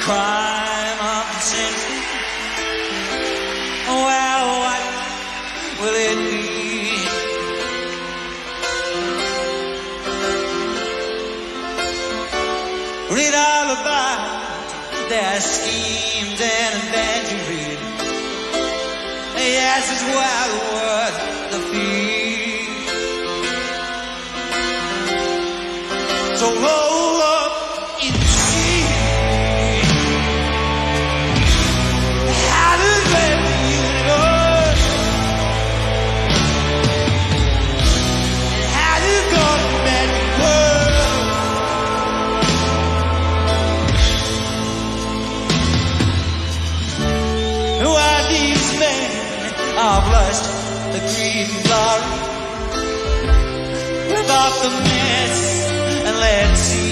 crime of the. Well, what will it be? Read all about their schemes and adventuring. Yes, it's well worth the fee. So roll I've lust, the green and glory. Rip the mess and let's see.